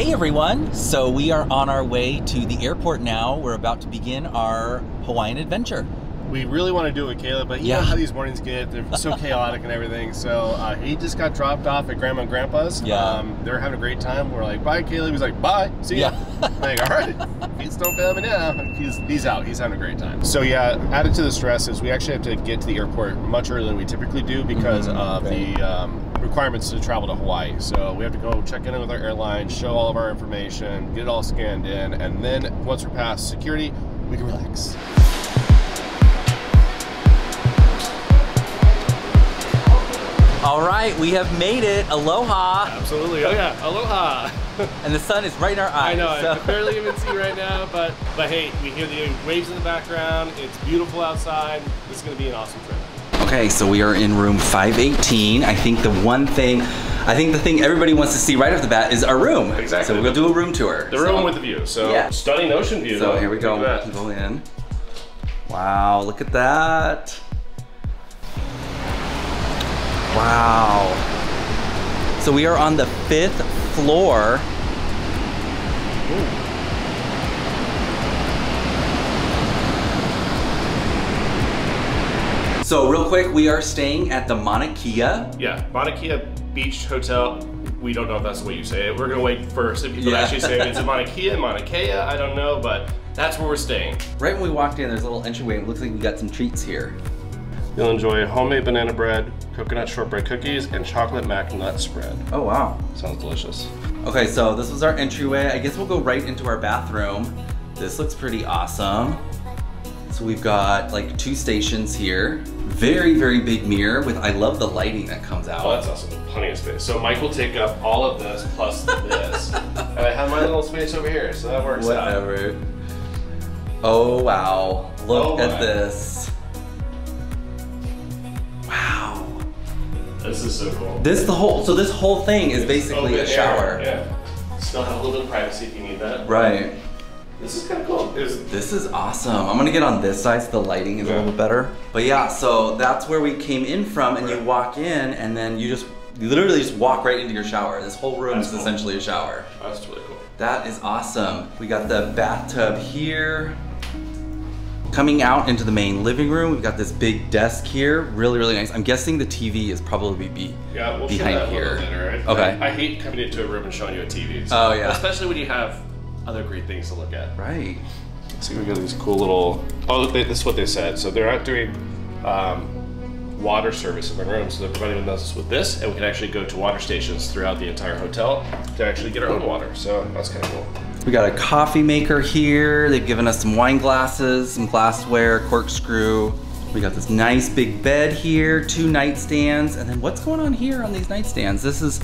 Hey everyone! So we are on our way to the airport now. We're about to begin our Hawaiian adventure. We really want to do it with Caleb, but you Yeah. know how these mornings get. They're so chaotic and everything. So uh, he just got dropped off at Grandma and Grandpa's. Yeah. Um, they were having a great time. We're like, bye, Caleb. He's like, bye. See ya. I'm like, all right. Feet don't fail me now. He's, he's out. He's having a great time. So yeah, added to the stress is we actually have to get to the airport much earlier than we typically do because Mhm, of right. the um, requirements to travel to Hawaii. So we have to go check in with our airline, show all of our information, get it all scanned in, and then once we're past security, we can relax. All right, we have made it. Aloha! Absolutely. Oh yeah. Aloha. And the sun is right in our eyes. I know. I so- can barely even see right now, but but hey, we hear the waves in the background. It's beautiful outside. This is going to be an awesome trip. Okay, so we are in room 518. I think the one thing, I think the thing everybody wants to see right off the bat is our room. Exactly. So we'll do a room tour. The So- room with the view. So Yeah. stunning ocean view. So though. here we go. Look at We that. can go in. Wow, look at that. Wow. So we are on the fifth floor. So real quick, we are staying at the Mauna Kea. Yeah, Mauna Kea Beach Hotel. We don't know if that's the way you say it. We're gonna wait for some people Yeah. to actually say it. It's a Mauna Kea, Mauna Kea. I don't know, but that's where we're staying. Right when we walked in, there's a little entryway. It looks like we got some treats here. You'll enjoy homemade banana bread, coconut shortbread cookies, and chocolate mac nut spread. Oh wow. Sounds delicious. Okay, so this was our entryway. I guess we'll go right into our bathroom. This looks pretty awesome. So we've got like two stations here. Very, very big mirror with, I love the lighting that comes out. Oh, that's awesome. Plenty of space. So Mike will take up all of this plus this. and I have my little space over here, so that works out. Whatever. Oh wow, look Oh, at this. This is so cool. This the whole, so this whole thing is basically a shower. air, Yeah. Still have a little bit of privacy if you need that. Right. This is kind of cool. This is awesome. I'm gonna get on this side so the lighting is a little bit better. But yeah, so that's where we came in from and you walk in and then you just you literally just walk right into your shower. This whole room That's is cool. essentially a shower. that's really cool. That is awesome. We got the bathtub here. Coming out into the main living room, we've got this big desk here. Really, really nice. I'm guessing the TV is probably be Yeah, we'll show behind that here. little later. I, Okay. I, I hate coming into a room and showing you a TV. Oh, yeah. Especially when you have other great things to look at. Right. See, we got these cool little. Oh, they, this is what they said. So they're not doing um, water service in the room, so they're providing us with this, and we can actually go to water stations throughout the entire hotel to actually get our own water. So that's kind of cool. We got a coffee maker here. They've given us some wine glasses, some glassware, corkscrew. We got this nice big bed here, two nightstands, and then what's going on here on these nightstands? This is,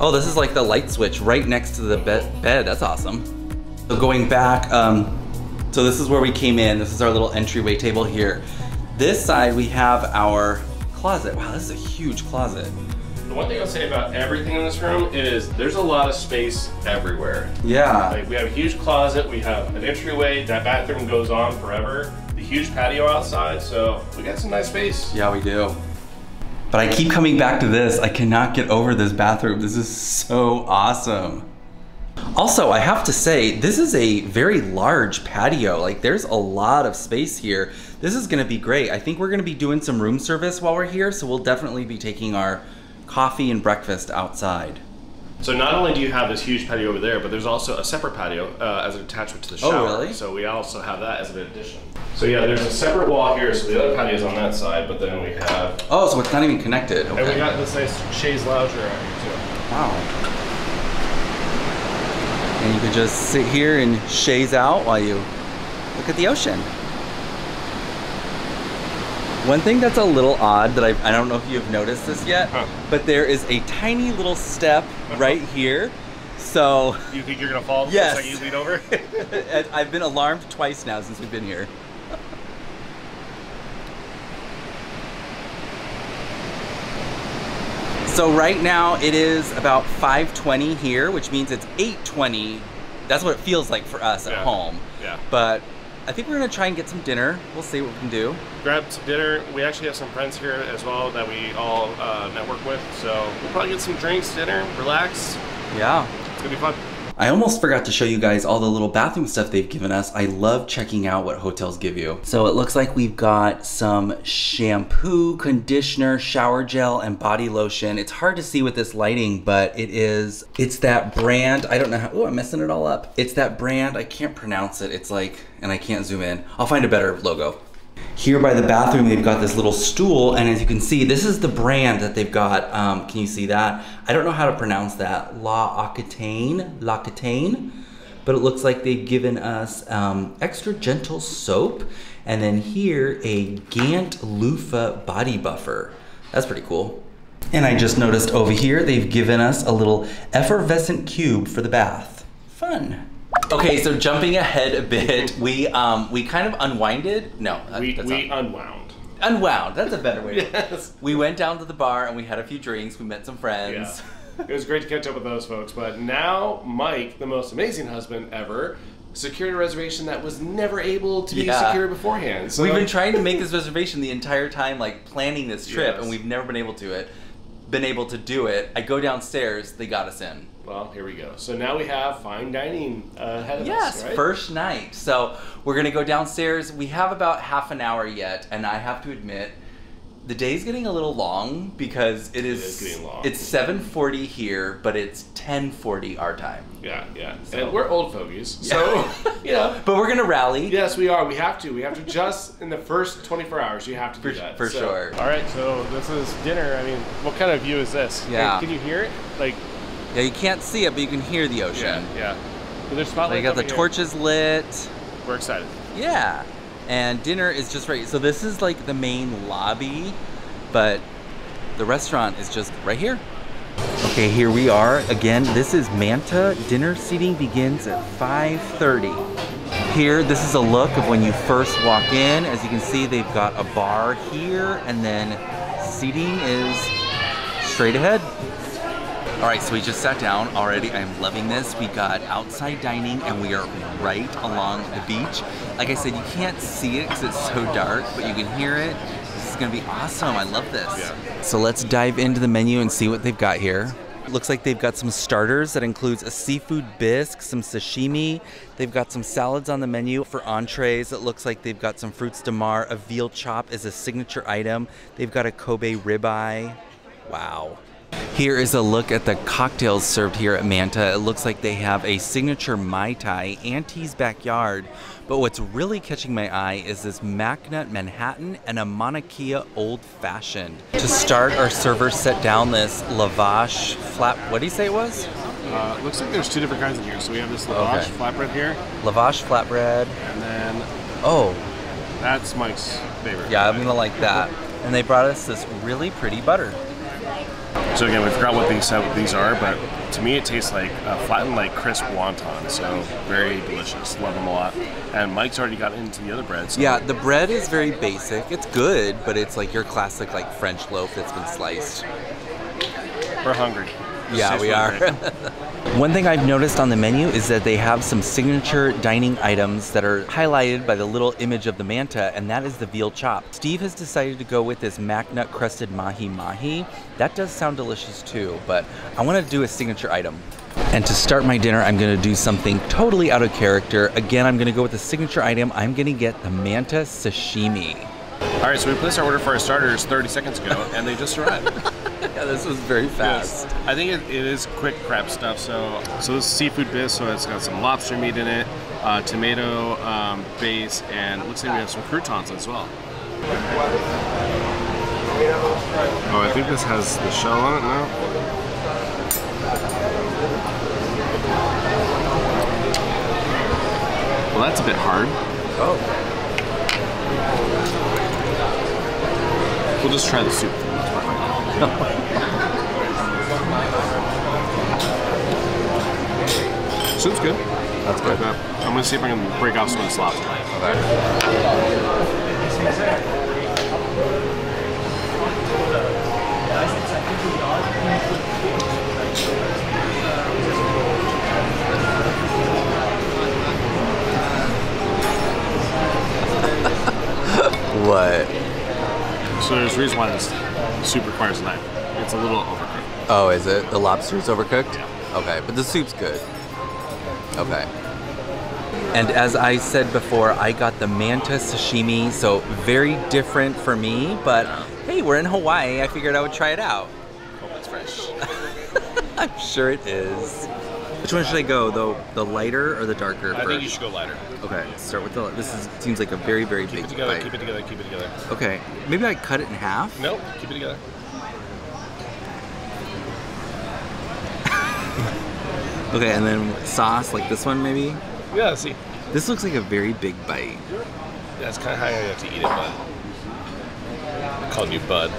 oh, this is like the light switch right next to the bed. bed. That's awesome. So going back, um, so this is where we came in. This is our little entryway table here. This side we have our closet. Wow, this is a huge closet. The one thing I'll say about everything in this room is there's a lot of space everywhere. Yeah. Like we have a huge closet, we have an entryway, that bathroom goes on forever, the huge patio outside, so we got some nice space. Yeah, we do. But I keep coming back to this. I cannot get over this bathroom. This is so awesome. Also, I have to say, this is a very large patio. Like, there's a lot of space here. This is gonna be great. I think we're gonna be doing some room service while we're here, so we'll definitely be taking our coffee and breakfast outside. So not only do you have this huge patio over there, but there's also a separate patio uh, as an attachment to the shower. Oh, shower. really? So we also have that as an addition. So yeah, there's a separate wall here, so the other patio is on that side, but then we have, Oh, so it's not even connected. and we got this nice chaise lounger out here too. Wow. And you could just sit here and chaise out while you look at the ocean. One thing that's a little odd that I, I don't know if you've noticed this yet, Huh. but there is a tiny little step right here. So. You think you're gonna fall? Yes. The you lean over? I've been alarmed twice now since we've been here. So right now it is about 5:20 here, which means it's 8:20. That's what it feels like for us at Yeah. home. yeah. But I think we're gonna try and get some dinner. We'll see what we can do. Grab some dinner. We actually have some friends here as well that we all uh, network with, so we'll probably get some drinks, dinner, relax. Yeah. It's gonna be fun. I almost forgot to show you guys all the little bathroom stuff they've given us. I love checking out what hotels give you. So it looks like we've got some shampoo, conditioner, shower gel, and body lotion. It's hard to see with this lighting, but it is, it's that brand. I don't know how, oh, I'm messing it all up. It's that brand, I can't pronounce it. It's like, and I can't zoom in. I'll find a better logo. Here by the bathroom, they've got this little stool, and as you can see, this is the brand that they've got. Um, can you see that? I don't know how to pronounce that. La Aquitaine, L'Aquitaine, but it looks like they've given us um, extra gentle soap, and then here a Gant Loofah body buffer. That's pretty cool. And I just noticed over here, they've given us a little effervescent cube for the bath. Fun. Okay, so jumping ahead a bit, we um we kind of unwinded. No, that- We, we not- unwound. unwound. That's a better way. to Yes. We went down to the bar and we had a few drinks. We met some friends. Yeah. it was great to catch up with those folks, but now Mike, the most amazing husband ever, secured a reservation that was never able to be Yeah. secured beforehand. So We've been trying to make this reservation the entire time, like planning this trip, Yes. and we've never been able to it. Been able to do it. I go downstairs. They got us in. Well, here we go. So now we have fine dining uh, ahead of Yes, us, right? first night. So we're gonna go downstairs. We have about half an hour yet, and I have to admit, the day's getting a little long because it is. is getting long. It's 7:40 here, but it's 10:40 our time. Yeah, yeah. So- And we're old fogies, so you know. But we're gonna rally. Yes, we are. We have to. We have to just in the first 24 hours. You have to do For- that for So- sure. All right, so this is dinner. I mean, what kind of view is this? Yeah. Can, can you hear it? Like, Yeah, you can't see it, but you can hear the ocean. yeah. So there's So spotlights. you got the here. torches lit. We're excited. Yeah. And dinner is just right. So this is like the main lobby, but the restaurant is just right here. Okay, here we are. Again, this is Manta. Dinner seating begins at 5:30. Here, this is a look of when you first walk in. As you can see, they've got a bar here, and then seating is straight ahead. All right, so we just sat down already. I'm loving this. We got outside dining and we are right along the beach. Like I said, you can't see it because it's so dark, but you can hear it. This is gonna be awesome. I love this. Yeah. So let's dive into the menu and see what they've got here. Looks like they've got some starters that includes a seafood bisque, some sashimi. They've got some salads on the menu for entrees. It looks like they've got some fruits de mer. A veal chop is a signature item. They've got a Kobe ribeye. Wow. Here is a look at the cocktails served here at Manta. It looks like they have a signature Mai Tai, Auntie's Backyard. But what's really catching my eye is this Macnut Manhattan and a Mauna Kea Old Fashioned. To start, our server set down this lavash flap. What do you say it was? Uh, looks like there's two different kinds in here. So we have this lavash Okay. flatbread here, Lavash flatbread. and then Oh, that's Mike's favorite. yeah, I'm gonna like that. And they brought us this really pretty butter. So again, we forgot what these these are, but to me it tastes like uh, flattened like crisp wonton. So very delicious. Love them a lot. And Mike's already got into the other bread. So Yeah, the bread is very basic. It's good, but it's like your classic like French loaf that's been sliced. we're hungry. Yeah, we are. One thing I've noticed on the menu is that they have some signature dining items that are highlighted by the little image of the manta, and that is the veal chop. Steve has decided to go with this macnut crusted mahi mahi. That does sound delicious too, but I want to do a signature item. And to start my dinner, I'm going to do something totally out of character. Again, I'm going to go with the signature item. I'm going to get the manta sashimi. All right, so we placed our order for our starters 30 seconds ago, and they just arrived. Yeah, this was very fast. Yes. I think it, it is quick prep stuff. So, so this is seafood bisque, so it's got some lobster meat in it, uh, tomato um, base, and it looks like we have some croutons as well. Oh, I think this has the shell on it now. Well, that's a bit hard. Oh. We'll just try the soup. Soup's good. That's good. Okay. I'm gonna see if I can break off some of this lobster. What? So there's a reason why this soup requires a knife. It's a little overcooked. Oh, is it? The lobster's overcooked? Yeah. Okay, but the soup's good. Okay. And as I said before, I got the manta sashimi, so very different for me, but hey, we're in Hawaii. I figured I would try it out. Hope it's fresh. I'm sure it is. Which one should I go? though? the lighter or the darker? I first? think you should go lighter. Okay, start with the. This is seems like a very very Keep big it together, bite. keep it together, keep it together. Okay, maybe I cut it in half. Nope, keep it together. Okay, and then sauce like this one maybe. Yeah, see. This looks like a very big bite. That's kind of how you have to eat it, bud. I'm calling you bud.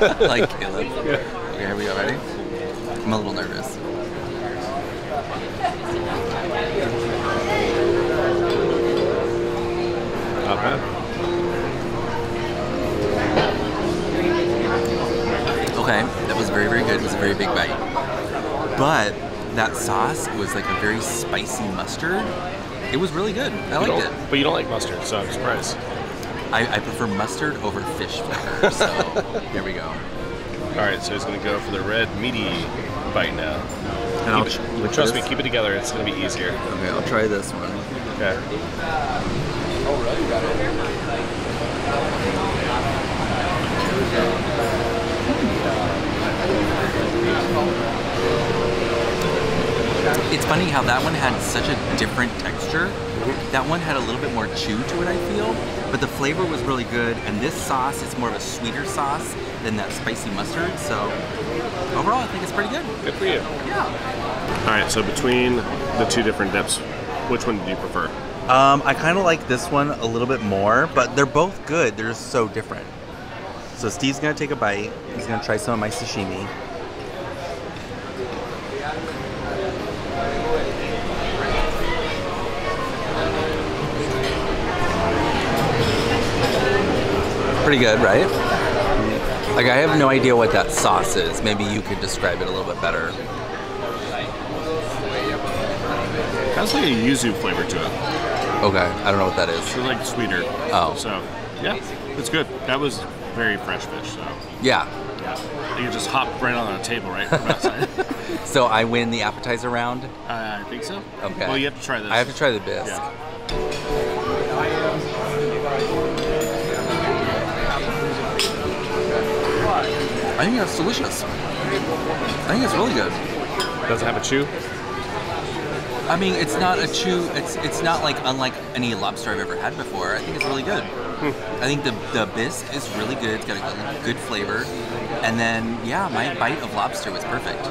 like Caleb. Okay, here we go. Ready? I'm a little nervous. Not bad. Okay, that was very very good. It was a very big bite. But that sauce was like a very spicy mustard. It was really good. I You liked it. But you don't like mustard, so I'm surprised. I, I prefer mustard over fish flavor. So there we go. All right, so he's gonna go for the red meaty bite now. And I'll Keep tr- it- trust this- me, keep it together. It's gonna be easier. Okay, I'll try this one. Okay. It's funny how that one had such a different texture. That one had a little bit more chew to it, I feel, but the flavor was really good. And this sauce is more of a sweeter sauce than that spicy mustard. So overall, I think it's pretty good. Good for you. Yeah. All right, so between the two different dips, which one do you prefer? Um, I kind of like this one a little bit more, but they're both good. They're just so different. So Steve's gonna take a bite. He's gonna try some of my sashimi. Pretty good, right? Like I have no idea what that sauce is. Maybe you could describe it a little bit better. It Has like a yuzu flavor to it. Okay, I don't know what that is. It's like sweeter. Oh. So, yeah, it's good. That was very fresh fish, so Yeah. yeah. You just hop right on the table, right? From outside. So I win the appetizer round. uh, I think so. Okay. Well, you have to try this. I have to try the bisque. Yeah. I think that's delicious. I think it's really good. Does it have a chew? I mean, it's not a chew. It's it's not like unlike any lobster I've ever had before. I think it's really good. Hmm. I think the the bisque is really good. It's got a good flavor. And then yeah, my bite of lobster was perfect.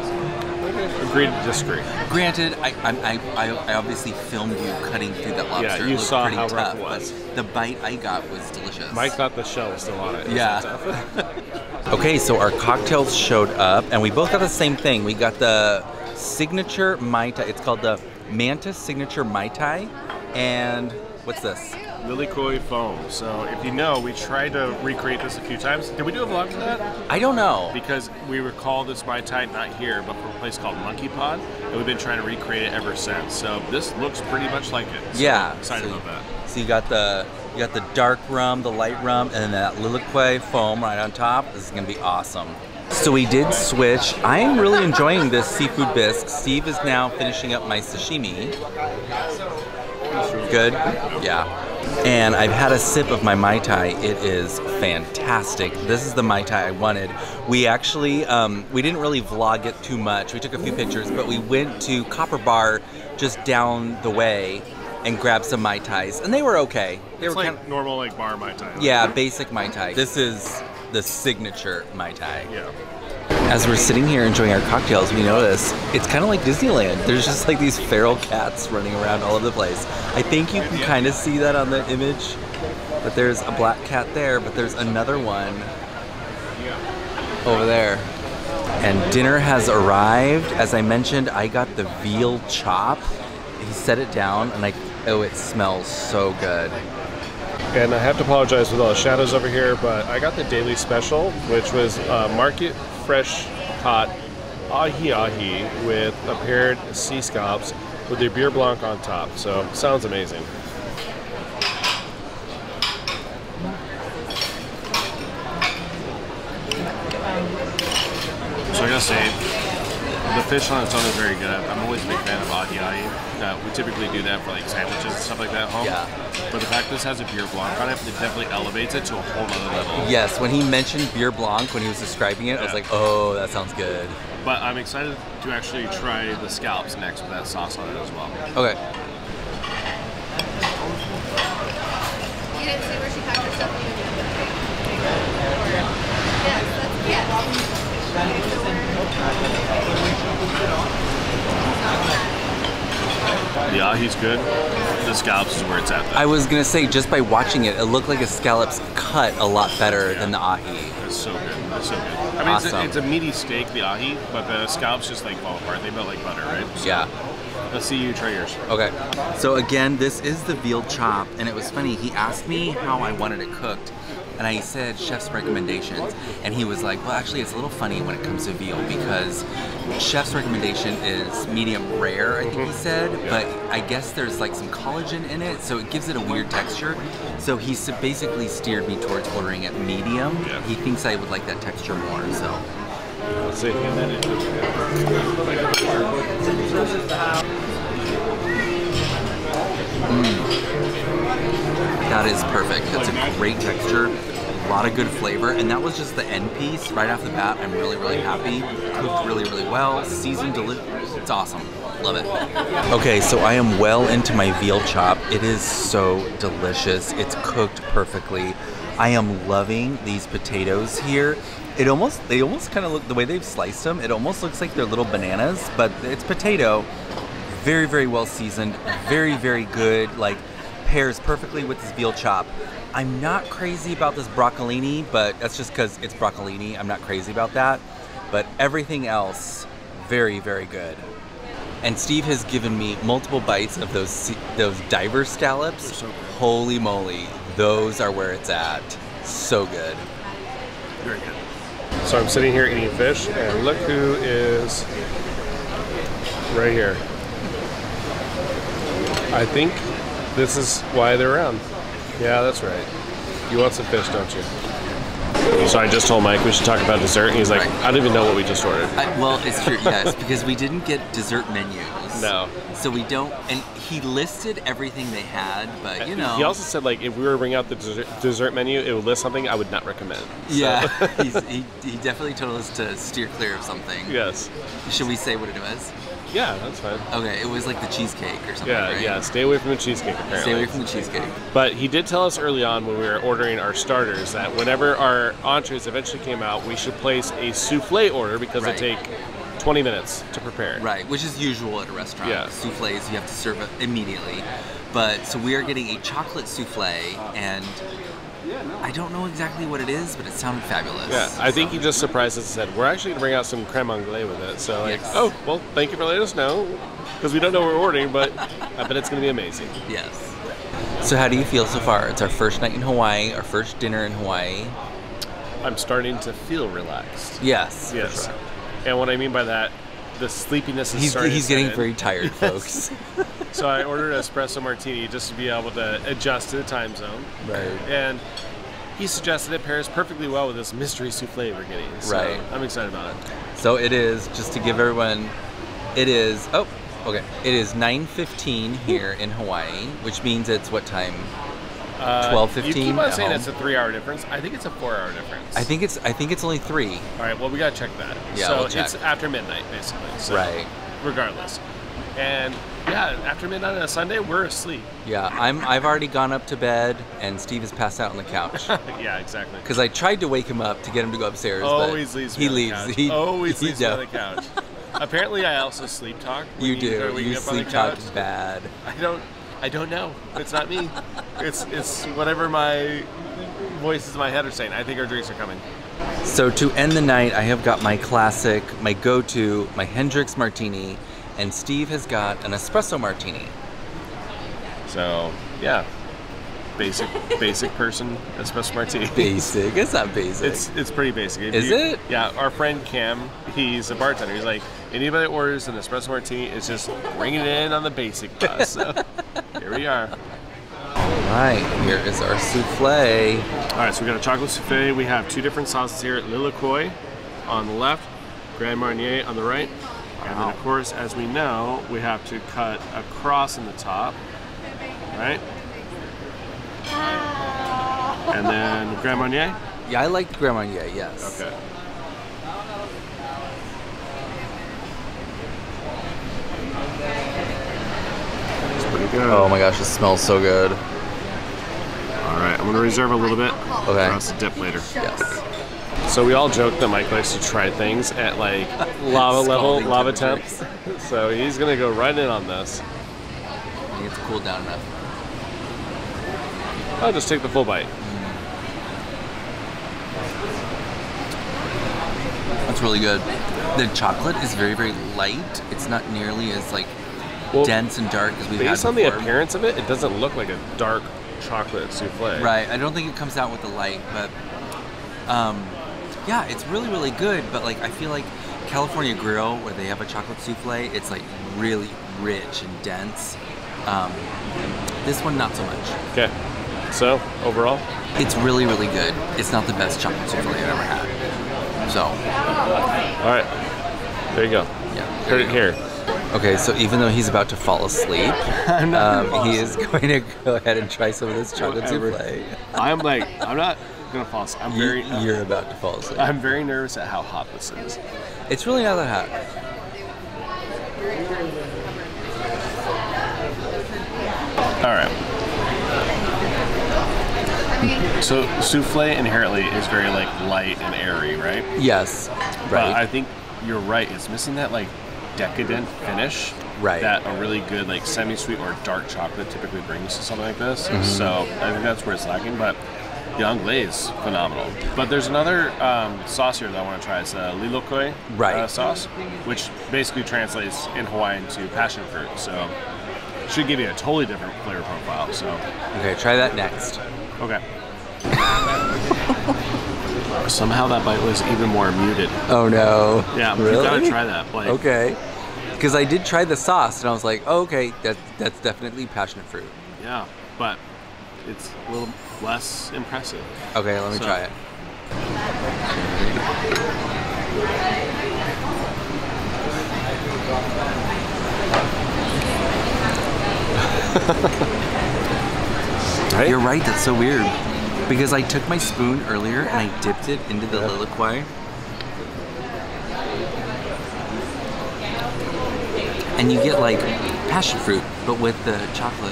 Agreed to disagree. Granted, I I, I, I obviously filmed you cutting through that lobster. Yeah, you saw pretty how rough tough, it was. but the bite I got was delicious. Mike got the shell still on it. It Yeah. Okay, so our cocktails showed up, and we both got the same thing. We got the signature Mai Tai. It's called the Manta's Signature Mai Tai. And what's this? Lily Koi foam. So if you know, we tried to recreate this a few times. Did we do a vlog for that? I don't know. Because we recall this Mai Tai not here, but from a place called Monkey Pod, and we've been trying to recreate it ever since. So this looks pretty much like it. So Yeah. excited so, about that. So you got the you got the dark rum, the light rum, and then that Lilikoi foam right on top. This is gonna be awesome. So we did switch. I am really enjoying this seafood bisque. Steve is now finishing up my sashimi. Good? Yeah. And I've had a sip of my Mai Tai. It is fantastic. This is the Mai Tai I wanted. We actually, um, we didn't really vlog it too much. We took a few pictures, but we went to Copper Bar just down the way and grabbed some Mai Tais. And they were okay. They It's were like kind normal like bar Mai Tai. yeah, basic Mai Tai. This is the signature Mai Tai. Yeah. As we're sitting here enjoying our cocktails, we notice it's kind of like Disneyland. There's just like these feral cats running around all over the place. I think you can kind of see that on the image, but there's a black cat there, but there's another one over there. And dinner has arrived. As I mentioned, I got the veal chop. He set it down, and I oh, it smells so good. And I have to apologize with all the shadows over here, but I got the daily special, which was uh, market fresh caught ahi ahi with a paired sea scallops with their beurre blanc on top. So sounds amazing. So I gotta say, The fish on its own is very good. I'm always a big fan of ahi ahi. Uh, we typically do that for like sandwiches and stuff like that at home. Yeah. But the fact this has a beurre blanc on it, it definitely elevates it to a whole other level. Yes, when he mentioned beurre blanc when he was describing it, I was like, oh, that sounds good. But I'm excited to actually try the scallops next with that sauce on it as well. Okay. You didn't see where she packed her stuff? Yes, that's, yes. The ahi's good. The scallops is where it's at. Though. I was gonna say, just by watching it, it looked like a scallops cut a lot better than the ahi. It's so good. It's so good. I mean, it's, a, it's a meaty steak, the ahi, but the scallops just like fall apart. They melt like butter, right? So, Yeah. Let's see you try yours. Okay. So again, this is the veal chop, and it was funny. He asked me how I wanted it cooked, and I said chef's recommendations, and he was like, "Well, actually, it's a little funny when it comes to veal because chef's recommendation is medium rare, I think he said, but I guess there's like some collagen in it, so it gives it a weird texture. So he basically steered me towards ordering it medium. Yeah. He thinks I would like that texture more, so." Let's see. Mm. That is perfect. That's a great texture, lot of good flavor, and that was just the end piece right off the bat. I'm really, really happy. Cooked really, really well. Seasoned delicious. It's awesome. Love it. Okay, so I am well into my veal chop. It is so delicious. It's cooked perfectly. I am loving these potatoes here. It almost, they almost kind of look the way they've sliced them. It almost looks like they're little bananas, but it's potato very very well seasoned very very good like pairs perfectly with this veal chop. I'm not crazy about this broccolini but that's just because it's broccolini. I'm not crazy about that. But everything else very very good. And steve has given me multiple bites of those those diver scallops. So holy moly those are where it's at. So good. Very good. So I'm sitting here eating fish, and look who is right here. I think this is why they're around. Yeah, that's right. You want some fish, don't you? So I just told Mike we should talk about dessert, and he's like, Right. I don't even know what we just ordered. I, well it's true yes because we didn't get dessert menus No. so we don't and he listed everything they had but you know He also said like if we were to bring out the dessert, dessert menu, it would list something I would not recommend. So- Yeah, he's, he, he definitely told us to steer clear of something. yes. Should we say what it was? Yeah, that's fine. Okay, it was like the cheesecake or something, Yeah, right? yeah. Stay away from the cheesecake. Apparently. Stay away from the cheesecake. But he did tell us early on when we were ordering our starters that whenever our entrees eventually came out, we should place a souffle order because Right. it take 20 minutes to prepare. Right, which is usual at a restaurant. Yeah. Souffles, you have to serve it immediately. But so we are getting a chocolate souffle, and I don't know exactly what it is, but it sounded fabulous. Yeah, I think So- he just surprised us and said, we're actually going to bring out some creme anglaise with it. So, like, Yes. oh, well, thank you for letting us know because we don't know what we're ordering, but I bet it's going to be amazing. Yes. So how do you feel so far? It's our first night in Hawaii, our first dinner in Hawaii. I'm starting to feel relaxed. Yes. for Yes. sure. And what I mean by that, the sleepiness is He's, starting he's getting in. very tired, folks. So I ordered an espresso martini just to be able to adjust to the time zone. right. And he suggested it pairs perfectly well with this mystery souffle we're getting. So Right. I'm excited about it. So it is just to give everyone. It is oh okay. It is 9:15 here in Hawaii, which means it's what time? Uh, 12:15 You keep on saying home. it's a three-hour difference. I think it's a four-hour difference. I think it's I think it's only three. All right. Well, we gotta check that. Yeah, So we'll check. it's after midnight, basically. So Right. Regardless. And yeah, after midnight on a Sunday, we're asleep. Yeah, I'm I've already gone up to bed and Steve is passed out on the couch yeah, exactly. because I tried to wake him up to get him to go upstairs. Always but leaves he leaves. He Always he leaves on the couch. Apparently, I also sleep talk. You do. You up on the sleep talk bad. I don't. I don't know. It's not me. it's it's whatever my voices in my head are saying. I think our drinks are coming. So to end the night, I have got my classic, my go-to, my Hendrick's Martini, and Steve has got an espresso martini. So yeah, basic basic person espresso martini. Basic. It's not basic. It's it's pretty basic. If Is you- it? Yeah, our friend Cam, he's a bartender. He's like, anybody that orders an espresso martini is just bringing it in on the basic bus. So here we are. All right, here is our souffle. All right, so we got a chocolate souffle. We have two different sauces here: Lilikoi on the left, Grand Marnier on the right. And then, of course, as we know, we have to cut across in the top, right? Ah. And then Grand Marnier. Yeah, I like Grand Marnier, yes. Okay. Pretty good. Oh my gosh, it smells so good. All right, I'm gonna reserve a little bit Okay. for us to dip later. Yes. So we all joke that Mike likes to try things at like lava level, lava temperatures. temps. So he's gonna go right in on this. I think it's cooled down enough. I'll just take the full bite. That's really good. The chocolate is very, very light. It's not nearly as like Well, dense and dark as we've Based on the appearance of it, it doesn't look like a dark chocolate souffle. Right. I don't think it comes out with the light, but um, yeah, it's really, really good. But like, I feel like California Grill, where they have a chocolate souffle, it's like really rich and dense. Um, this one, not so much. Okay. So overall, It's really, really good. It's not the best chocolate souffle I've ever had. So, all right. There you go. yeah. Heard it here. Okay, so even though he's about to fall asleep, um, he is going to go ahead and try some of this chocolate souffle. I'm like, I'm not gonna fall asleep. I'm You, very, you're about to fall asleep. I'm very nervous at how hot this is. It's really not that hot. All right. So souffle inherently is very like light and airy, right? Yes. But Right. I think you're right. It's missing that like decadent finish. Right. That a really good like semi-sweet or dark chocolate typically brings to something like this. Mm-hmm. So I think that's where it's lacking. But the anglais is phenomenal. But there's another um, sauce here that I want to try. It's a lilikoi Right. uh, sauce, which basically translates in Hawaiian to passion fruit. So should give you a totally different flavor profile. So okay, try that next. okay. Somehow that bite was even more muted. Oh no. Yeah, really? you gotta try that. Like, Okay. Because I did try the sauce and I was like, oh, okay, that, that's definitely passionate fruit. Yeah, but it's a little less impressive. Okay, let me So- try it. Right? You're right, that's so weird. Because I took my spoon earlier and I dipped it into the liqueur. And you get like passion fruit, but with the chocolate.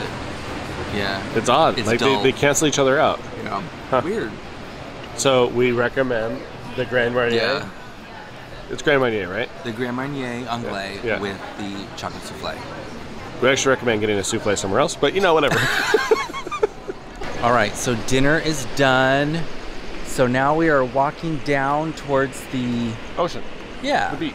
Yeah. It's odd. It's like dull. they, they cancel each other out. Yeah. Huh. Weird. So we recommend the Grand Marnier. Yeah. It's Grand Marnier, right? The Grand Marnier Anglais Yeah. with the chocolate souffle. We actually recommend getting a souffle somewhere else, but you know, whatever. All right, so dinner is done. So now we are walking down towards the Ocean, yeah. the beach.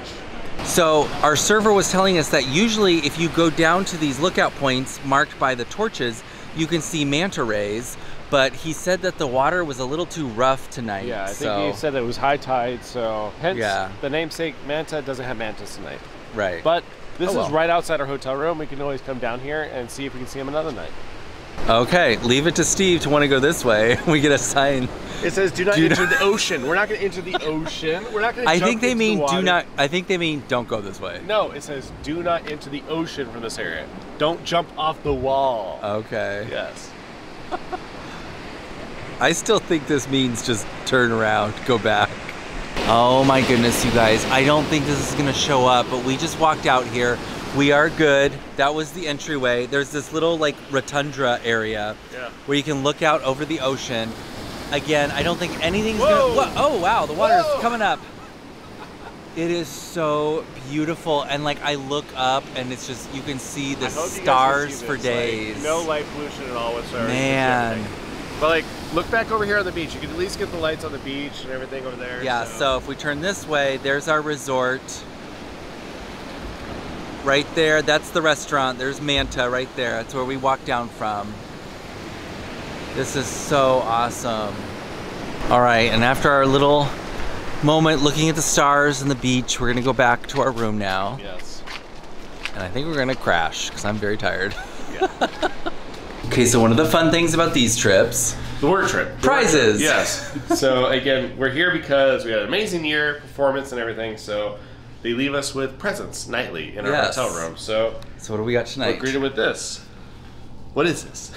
So our server was telling us that usually if you go down to these lookout points marked by the torches, you can see manta rays. But he said that the water was a little too rough tonight. Yeah, I think so, he said it was high tide, so hence Yeah. the namesake Manta doesn't have mantas tonight. right. But this Oh, is right outside our hotel room. We can always come down here and see if we can see them another night. Okay, leave it to Steve to want to go this way. we get a sign. It says do not Do enter not- the ocean. We're not going to enter the ocean. We're not going to I think they mean do not. I think they mean don't go this way. No, it says do not enter the ocean from this area. Don't jump off the wall. Okay. yes. I still think this means just turn around, go back. Oh my goodness, you guys. I don't think this is gonna show up, but we just walked out here. We are good. That was the entryway. There's this little like rotundra area Yeah. where you can look out over the ocean. Again, I don't think anything's Whoa! gonna. Whoa, oh wow, the water's Whoa! coming up. It is so beautiful, and like I look up, and it's just you can see the I hope you guys can stars see for this, like, days. no light pollution at all whatsoever. Man. But like, look back over here on the beach. You can at least get the lights on the beach and everything over there. Yeah, so if we turn this way, there's our resort. Right there, that's the restaurant. There's Manta right there. That's where we walked down from. This is so awesome. All right, and after our little moment looking at the stars and the beach, we're gonna go back to our room now. Yes. And I think we're gonna crash because I'm very tired. Yeah. Okay, so one of the fun things about these trips The work trip. The Prizes. Work trip, Yes. so again, we're here because we had an amazing year, performance and everything. So they leave us with presents nightly in our Yes. hotel room. So So what do we got tonight? we're greeted with this. What is this?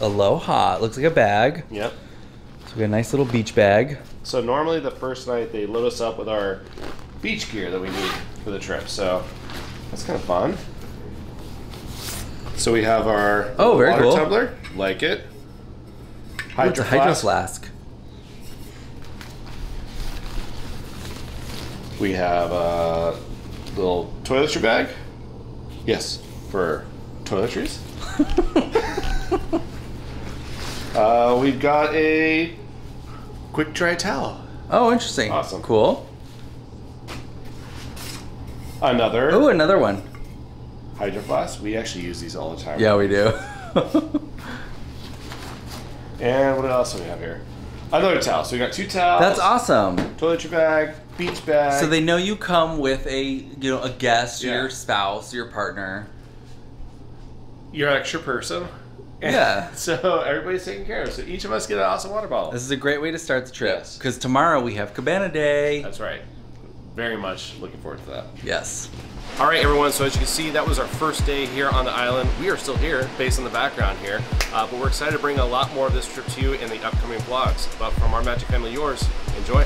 Aloha. It looks like a bag. Yep. So we got a nice little beach bag. So normally the first night they load us up with our beach gear that we need for the trip. So that's kind of fun. So we have our Oh, very water cool. tumbler, like it. Hydro hydro flask. We have a little toiletry bag. Yes, for toiletries. uh, we've got a quick dry towel. Oh, interesting. Awesome. Cool. Another Oh, another one. hydro flask. We actually use these all the time. Yeah, we do. And what else do we have here? Another towel. So we got two towels. That's awesome. Toiletry bag, beach bag. So they know you come with a, you know, a guest, Yeah. your spouse, your partner. You're extra person. Yeah. so everybody's taken care of. So each of us get an awesome water bottle. This is a great way to start the trip. Yes. Because tomorrow we have Cabana Day. That's right. Very much looking forward to that. Yes. All right, everyone. So as you can see, that was our first day here on the island. We are still here, based on the background here, uh, but we're excited to bring a lot more of this trip to you in the upcoming vlogs. But from our Magic Family, yours, enjoy.